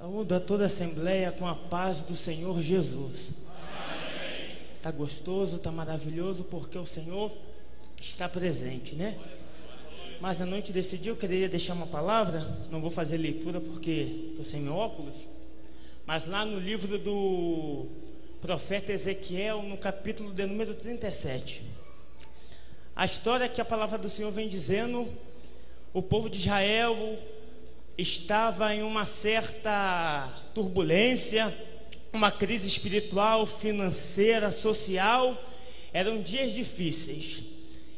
Saúda toda a Assembleia com a paz do Senhor Jesus. Tá gostoso, tá maravilhoso, porque o Senhor está presente, né? Mas à noite desse dia eu queria deixar uma palavra, não vou fazer leitura porque estou sem meu óculos, mas lá no livro do profeta Ezequiel, no capítulo de número 37. A história que a palavra do Senhor vem dizendo, o povo de Israel estava em uma certa turbulência, uma crise espiritual, financeira, social. Eram dias difíceis.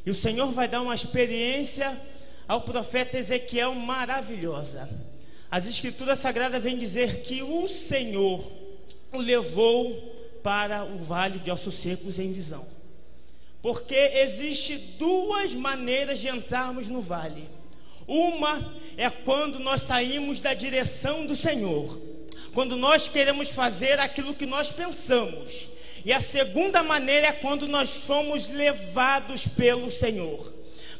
E o Senhor vai dar uma experiência ao profeta Ezequiel maravilhosa. As Escrituras Sagradas vêm dizer que o Senhor o levou para o vale de ossos secos em visão. Porque existe duas maneiras de entrarmos no vale uma é quando nós saímos da direção do Senhor, quando nós queremos fazer aquilo que nós pensamos. E a segunda maneira é quando nós somos levados pelo Senhor.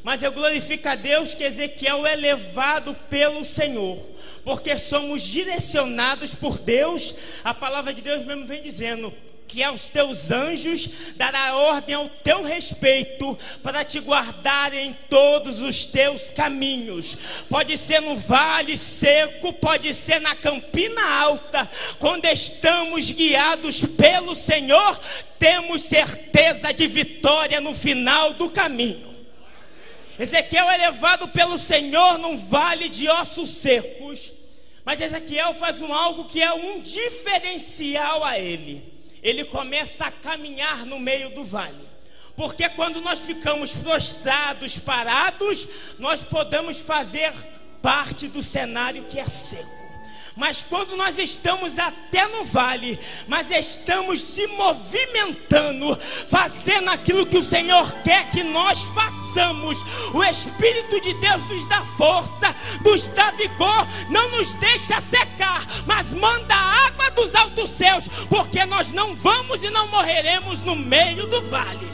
Mas eu glorifico a Deus que Ezequiel é levado pelo Senhor, porque somos direcionados por Deus. A palavra de Deus mesmo vem dizendo: que aos teus anjos dará ordem ao teu respeito para te guardar em todos os teus caminhos. Pode ser no vale seco, pode ser na campina alta. Quando estamos guiados pelo Senhor, temos certeza de vitória no final do caminho. Ezequiel é levado pelo Senhor num vale de ossos secos. Mas Ezequiel faz um algo que é um diferencial a ele ele começa a caminhar no meio do vale. Porque quando nós ficamos prostrados, parados, nós podemos fazer parte do cenário que é seco. Mas quando nós estamos até no vale, mas estamos se movimentando, fazendo aquilo que o Senhor quer que nós façamos, o Espírito de Deus nos dá força, nos dá vigor, não nos deixa secar, mas manda água dos altos céus, porque nós não vamos e não morreremos no meio do vale.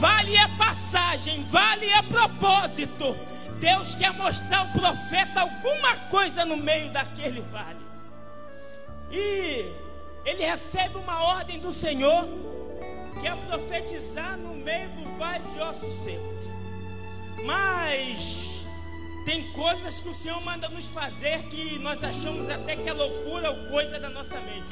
Vale é passagem, vale é propósito. Deus quer mostrar ao profeta alguma coisa no meio daquele vale. E ele recebe uma ordem do Senhor, que é profetizar no meio do vale de ossos secos. Mas tem coisas que o Senhor manda nos fazer que nós achamos até que é loucura ou coisa da nossa mente.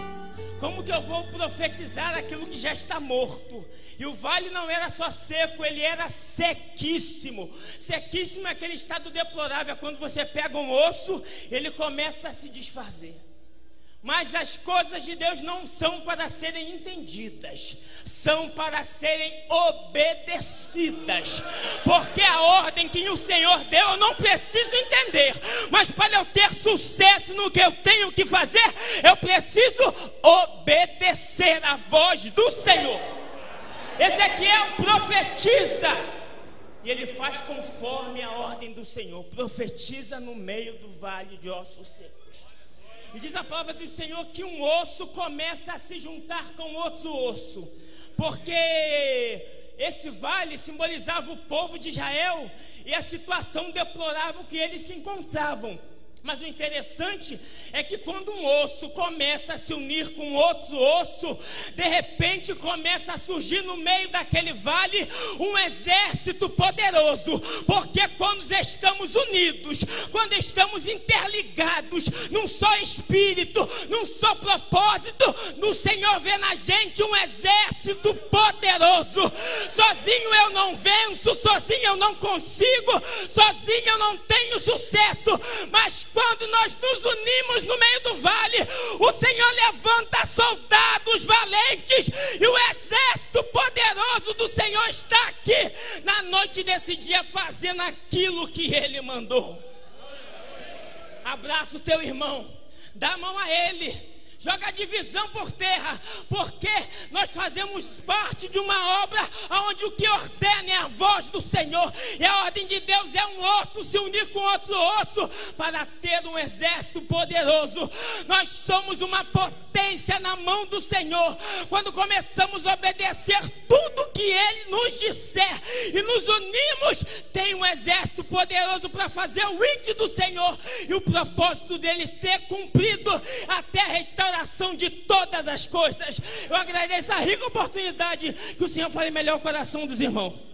Como que eu vou profetizar aquilo que já está morto? E o vale não era só seco, ele era sequíssimo. Sequíssimo é aquele estado deplorável, quando você pega um osso, ele começa a se desfazer. Mas as coisas de Deus não são para serem entendidas, são para serem obedecidas. Porque a ordem que o Senhor deu eu não preciso entender, mas para eu ter sucesso no que eu tenho que fazer, eu preciso obedecer a voz do Senhor. Ezequiel profetiza e ele faz conforme a ordem do Senhor, profetiza no meio do vale de ossos secos. E diz a palavra do Senhor que um osso começa a se juntar com outro osso, porque esse vale simbolizava o povo de Israel e a situação deplorável que eles se encontravam. Mas o interessante é que quando um osso começa a se unir com outro osso, de repente começa a surgir no meio daquele vale um exército poderoso, porque quando estamos unidos, quando estamos interligados num só espírito, num só propósito, no Senhor vê na gente um exército poderoso. Sozinho eu não venço, sozinho eu não consigo, sozinho eu não tenho sucesso, mas quando nós nos unimos no meio do vale, o Senhor levanta soldados valentes e o exército poderoso do Senhor está aqui na noite desse dia fazendo aquilo que ele mandou. Abraça o teu irmão, dá a mão a ele. Joga a divisão por terra, porque nós fazemos parte de uma obra onde o que ordena é a voz do Senhor, e a ordem de Deus é um osso se unir com outro osso para ter um exército poderoso. Nós somos uma potência na mão do Senhor quando começamos a obedecer tudo que Ele nos disser e nos unimos. Tem um exército poderoso para fazer o índio do Senhor e o propósito dele ser cumprido até a restauração de todas as coisas. Eu agradeço a rica oportunidade que o Senhor fale melhor o coração dos irmãos.